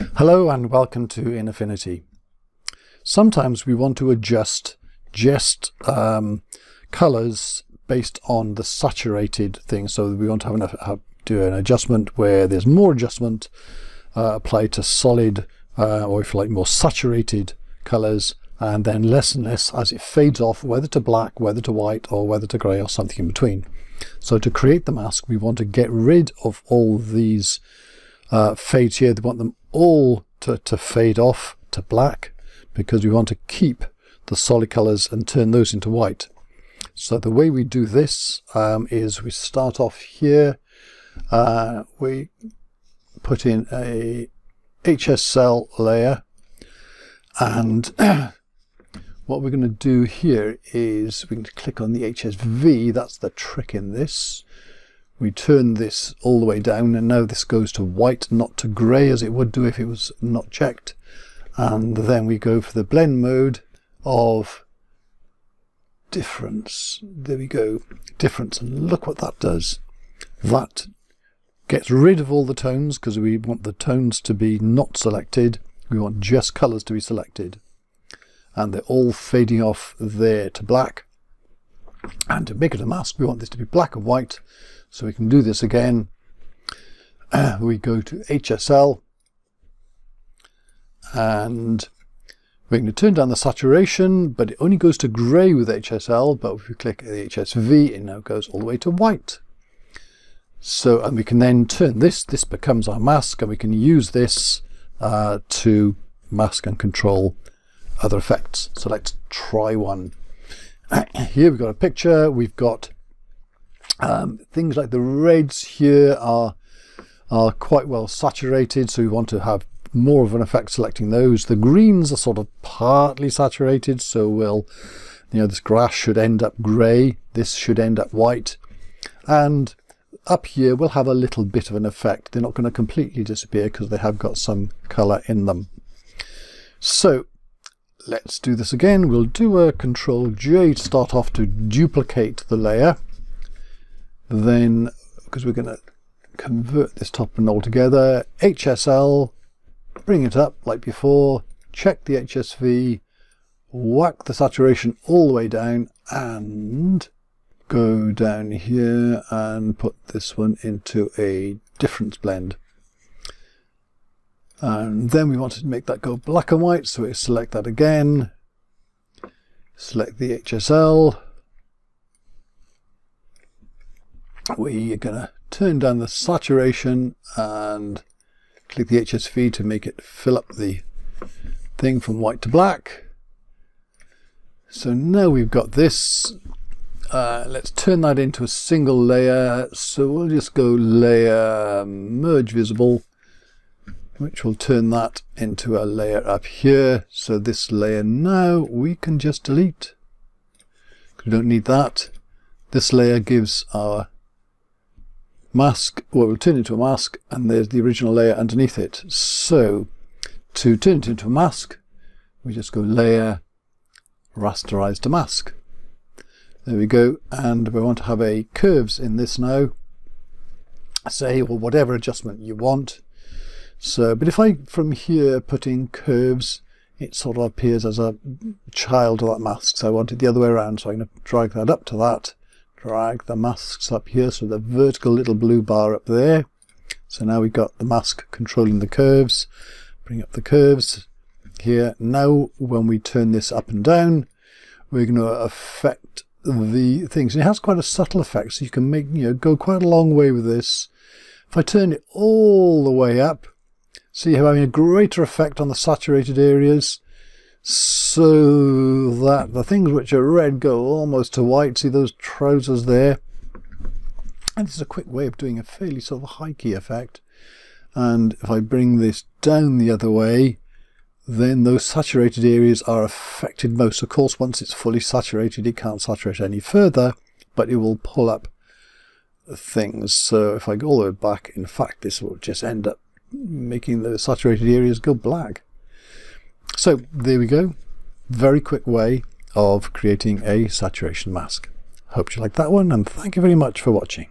Hello and welcome to InAffinity. Sometimes we want to adjust just um, colors based on the saturated thing. So we want to have, have do an adjustment where there's more adjustment uh, applied to solid uh, or if you like more saturated colors and then less and less as it fades off whether to black, whether to white or whether to grey or something in between. So to create the mask we want to get rid of all these uh, fades here. We want them all to, to fade off to black because we want to keep the solid colors and turn those into white. So the way we do this um, is we start off here, uh, we put in a HSL layer and what we're going to do here is we can click on the HSV, that's the trick in this. We turn this all the way down and now this goes to white, not to grey as it would do if it was not checked. And then we go for the blend mode of difference. There we go, difference. And look what that does. That gets rid of all the tones because we want the tones to be not selected. We want just colours to be selected. And they're all fading off there to black. And to make it a mask, we want this to be black and white. So we can do this again. Uh, we go to HSL and we're going to turn down the saturation, but it only goes to grey with HSL, but if we click the HSV, it now goes all the way to white. So, and we can then turn this, this becomes our mask, and we can use this uh, to mask and control other effects. So let's try one. Here we've got a picture, we've got um, things like the reds here are are quite well saturated, so we want to have more of an effect selecting those. The greens are sort of partly saturated, so we'll, you know, this grass should end up grey, this should end up white, and up here we'll have a little bit of an effect. They're not going to completely disappear because they have got some colour in them. So let's do this again. We'll do a Control J to start off to duplicate the layer then because we're going to convert this top and all together HSL bring it up like before check the HSV whack the saturation all the way down and go down here and put this one into a difference blend and then we wanted to make that go black and white so we select that again select the HSL we are going to turn down the saturation and click the HSV to make it fill up the thing from white to black. So now we've got this. Uh, let's turn that into a single layer. So we'll just go layer merge visible, which will turn that into a layer up here. So this layer now we can just delete. We don't need that. This layer gives our mask, well, we'll turn it into a mask, and there's the original layer underneath it. So to turn it into a mask, we just go Layer, Rasterize to Mask. There we go, and we want to have a curves in this now. Say, well, whatever adjustment you want. So, but if I from here put in curves, it sort of appears as a child of that mask. So I want it the other way around. So I'm going to drag that up to that drag the masks up here so the vertical little blue bar up there so now we've got the mask controlling the curves bring up the curves here now when we turn this up and down we're going to affect the things it has quite a subtle effect so you can make you know go quite a long way with this if I turn it all the way up see how having a greater effect on the saturated areas so that the things which are red go almost to white. See those trousers there? And this is a quick way of doing a fairly sort of high key effect. And if I bring this down the other way, then those saturated areas are affected most. Of course, once it's fully saturated, it can't saturate any further, but it will pull up things. So if I go all the way back, in fact, this will just end up making the saturated areas go black. So there we go. Very quick way of creating a saturation mask. Hope you like that one and thank you very much for watching.